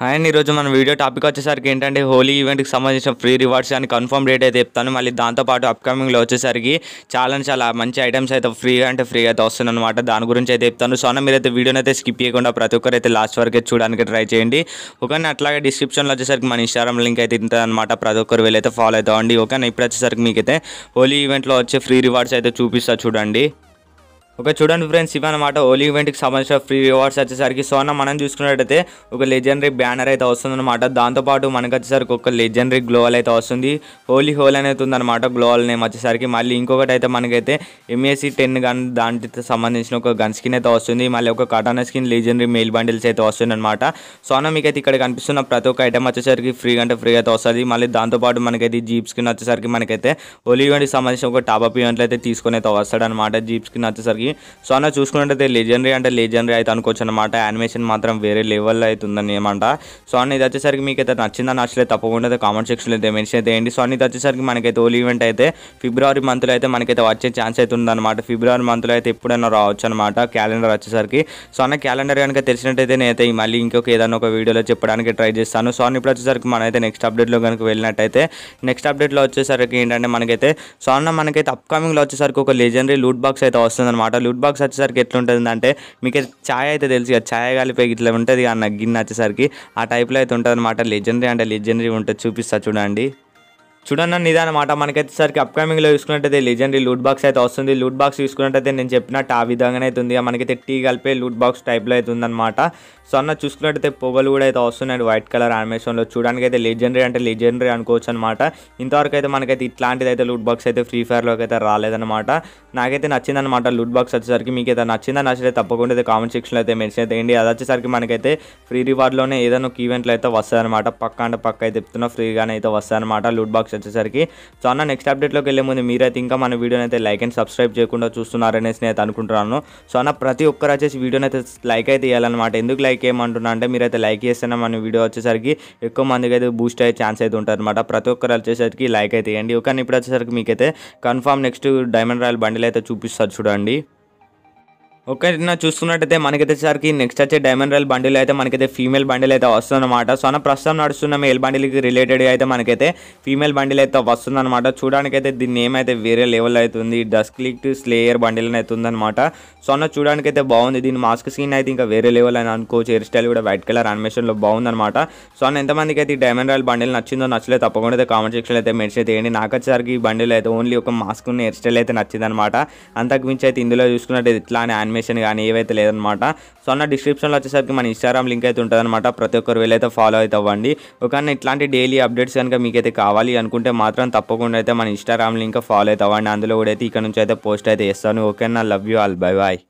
Hi ఈరోజు మన video topic వచ్చేసరికి ఏంటంటే హోలీ ఈవెంట్కి సంబంధించిన ఫ్రీ రివార్డ్స్ అని కన్ఫర్మ్ రేట్ అయితే చెప్తాను. మళ్ళీ దాంతోపాటు అప్కమింగ్లో వచ్చేసరికి చాలా చాలా మంచి ఐటమ్స్ అయితే ఫ్రీగా అంటే ఫ్రీగా అయితే వస్తుందన్నమాట. దాని గురించి అయితే చెప్తాను. సో మీరైతే వీడియోని అయితే స్కిప్ చేయకుండా ప్రతి ఒక్కరు అయితే లాస్ట్ వరకు అయితే చూడడానికి ట్రై చేయండి. ఓకేనా అట్లాగే డిస్క్రిప్షన్లో వచ్చేసరికి మన ఇన్స్టాగ్రామ్ లింక్ అయితే ఉంటుంది అనమాట ప్రతి ఒక్కరు వెళ్ళైతే ఫాలో అవుతామండి ఓకేనా ఇప్పుడు వచ్చేసరికి మీకైతే హోలీ ఈవెంట్లో వచ్చే ఫ్రీ రివార్డ్స్ అయితే చూపిస్తా చూడండి. ఒక చూడండి ఫ్రెండ్స్ ఇవన్నమాట ఓలీ ఈవెంట్కి సంబంధించిన ఫ్రీ రివార్డ్స్ వచ్చేసరికి. సో మనం చూసుకున్నట్టయితే ఒక లెజెండరీ బ్యానర్ అయితే వస్తుందన్నమాట. దాంతోపాటు మనకు వచ్చేసరికి ఒక లెజెండరీ గ్లోవల్ అయితే వస్తుంది. హోలీ హోల్ అనేది ఉందన్నమాట గ్లోవల్ నేమ్ వచ్చేసరికి. మళ్ళీ ఇంకొకటి అయితే మనకైతే ఎంఏసి టెన్ గన్ దానికి సంబంధించిన ఒక గన్ స్కిన్ అయితే వస్తుంది. మళ్ళీ ఒక katana skin legendary male bundles అయితే వస్తుందన్నమాట. సోనా మీకైతే ఇక్కడ కనిపిస్తున్న ప్రతి ఒక్క ఐటమ్ వచ్చేసరికి ఫ్రీ అంటే ఫ్రీ అయితే వస్తుంది. మళ్ళీ దాంతోపాటు మనకైతే జీప్ స్కిన్ వచ్చేసరికి మనకైతే హోలీ ఈవెంట్కి సంబంధించిన ఒక టాప్ ఈవెంట్లు అయితే తీసుకొని అయితే వస్తాడనమాట జీప్ స్కిన్ వచ్చేసరికి సో అన్న చూసుకున్నట్టయితే లెజెండరీ అంటే లెజెండరీ అయితే అనుకోవచ్చు అనమాట యానిమేషన్ మాత్రం వేరే లెవెల్లో అయితే ఉందని ఏమంట. సో అన్న ఇది వచ్చేసరికి మీకు అయితే నచ్చిందా? నచ్చలేదు? తప్పకుండా అయితే కామెంట్ సెక్షన్లో అయితే మెన్షన్ అయితే వేయండి సో అన్న ఇది వచ్చేసరికి మనకైతే ఓల్ ఈవెంట్ అయితే ఫిబ్రవరి మంత్లో అయితే మనకైతే వచ్చే ఛాన్స్ అయితే ఉందన్నమాట. ఫిబ్రవరి మంత్లో అయితే ఎప్పుడైనా రావచ్చు అనమాట క్యాలెండర్ వచ్చేసరికి. సో అన్న క్యాలెండర్ కనుక తెలిసినట్టయితే నేనైతే మళ్ళీ ఇంకొక ఏదైనా ఒక వీడియోలో చెప్పడానికి ట్రై చేస్తాను. సో అన్న ఇప్పుడు వచ్చేసరికి మనమైతే నెక్స్ట్ అప్డేట్లో కనుక వెళ్ళినట్టయితే నెక్స్ట్ అప్డేట్లో వచ్చేసరికి ఏంటంటే మనకైతే సో అన్న మనకైతే అప్కమింగ్లో వచ్చేసరికి ఒక లెజెండరీ లూట్ బాక్స్ అయితే వస్తుందన్నమాట. లూట్ బాక్స్ వచ్చేసరికి ఎట్లుంటుంది అంటే మీకు ఛాయ్ అయితే తెలుసు కదా ఛాయ్ కలిపి ఇట్లా ఉంటుంది అన్న గిన్నె వచ్చేసరికి ఆ టైప్లో అయితే ఉంటుంది అనమాట లెజెండరీ అంటే లెజెండరీ ఉంటుంది చూపిస్తా చూడండి. చూడండి అన్న ఇదన్నమాట మనకైతే సరికి అప్కమింగ్లో చూసుకున్నట్టయితే లెజెండరీ లూట్ బాక్స్ అయితే వస్తుంది. లూట్ బాక్స్ చూసుకున్నట్టయితే నేను చెప్పినట్టు ఆ విధంగానే అవుతుంది మనకైతే టీ కలిపే లూట్ బాక్స్ టైప్లో అయితే ఉందన్నమాట. సో అన్న చూసుకున్నట్టయితే పొగలు కూడా అయితే వస్తున్నాయి. వైట్ కలర్ యానిమేషన్లో చూడడానికి అయితే లెజెండరీ అంటే లెజెండరీ అనుకోవచ్చు అనమాట ఇంతవరకు అయితే మనకైతే ఇట్లాంటిది అయితే లూట్ బాక్స్ అయితే ఫ్రీ ఫైర్లోకి అయితే రాలేదన్నమాట. నాకైతే నచ్చిందనమాట లూట్ బాక్స్ వచ్చేసరికి. మీకు అయితే నచ్చిందా నచ్చితే తప్పకుండా అయితే కామెంట్ సెక్షన్లో అయితే మెన్షన్ అయితే వేయండి అది వచ్చేసరికి మనకైతే ఫ్రీ రివార్డ్లోనే ఏదైనా ఒక ఈవెంట్లో అయితే వస్తుందన్నమాట పక్క అంటే పక్క అయితే చెప్తున్నా. ఫ్రీగానే అయితే వస్తాయన్నమాట. లూట్ బాక్స్ వచ్చేసరికి. సో అన్న నెక్స్ట్ అప్డేట్లోకి వెళ్ళే ముందు మీరైతే ఇంకా మన వీడియోని అయితే లైక్ అండ్ సబ్స్క్రైబ్ చేయకుండా చూస్తున్నారనేసి నేను అనుకుంటున్నాను. సో అన్న ప్రతి ఒక్కరు వచ్చేసి వీడియోని అయితే లైక్ అయితే ఇవ్వాలన్నమాట ఎందుకు లైక్ ఏమంటున్నా అంటే మీరైతే లైక్ చేస్తేనే మన వీడియో వచ్చేసరికి ఎక్కువ మందికి అయితే బూస్ట్ అయ్యే ఛాన్స్ అయితే ఉంటుంది అనమాట ప్రతి ఒక్కరు వచ్చేసరికి లైక్ అయితే ఇవ్వండి కానీ ఇప్పుడు వచ్చేసరికి మీకైతే confirm next diamond royal bundle అయితే చూపిస్తారు చూడండి. ఓకే నా చూసుకున్నట్టయితే మనకైతే వచ్చేసరికి నెక్స్ట్ వచ్చే డైమండ్ రైల్ బండిల్ అయితే మనకైతే ఫీమేల్ బండిల్ అయితే వస్తుందన్నమాట. సో అన్న ప్రస్తుతం నడుస్తున్న మేల్ బండిల్కి రిలేటెడ్ అయితే మనకైతే ఫీమేల్ బండిల్ అయితే వస్తుందన్నమాట. చూడడానికి అయితే దీన్ని ఏమైతే వేరే లెవెల్ అవుతుంది డస్క్లిక్ స్లేయర్ బండిల్ అయితే ఉందన్నమాట. సో అన్న చూడడానికి అయితే బాగుంది. దీని మాస్క్ స్కిన్ అయితే ఇంకా వేరే లెవెల్ అని అనుకోవచ్చు. హెయిర్ స్టైల్ కూడా వైట్ కలర్ అనిమేషన్లో బాగుందన్నమాట. సో అన్న ఎంతమందికి అయితే ఈ డైమండ్ రాయల్ బండిల్ నచ్చిందో నచ్చలేదు తప్పకుండా అయితే కామెంట్ సెక్షన్లో అయితే మెన్షన్ చేయండి. నాకు వచ్చేసరికి ఈ బండిల్ అయితే ఓన్లీ ఒక మాస్క్ ఉన్న హెయిర్ స్టైల్ అయితే నచ్చిందనమాట అంతకు మించి అయితే ఇందులో చూసుకున్నట్టు ఇట్లా యానిమేషన్ కానీ ఏవైతే లేదనమాట సో అన్న డిస్క్రిప్షన్లో వచ్చేసరికి మన ఇన్స్టాగ్రామ్ లింక్ అయితే ఉంటుందన్నమాట. ప్రతి ఒక్కరు వెళ్ళైతే ఫాలో అయితే అవ్వండి. ఒకవేళ ఇట్లాంటి డైలీ అప్డేట్స్ కనుక మీకైతే కావాలి అనుకుంటే మాత్రం తప్పకుండా అయితే మన ఇన్స్టాగ్రామ్ లింక్ ఫాలో అయితే అవ్వండి. అందులో కూడా అయితే ఇక్కడ నుంచి అయితే పోస్ట్ అయితే చేస్తాను. ఓకే నా love you all bye bye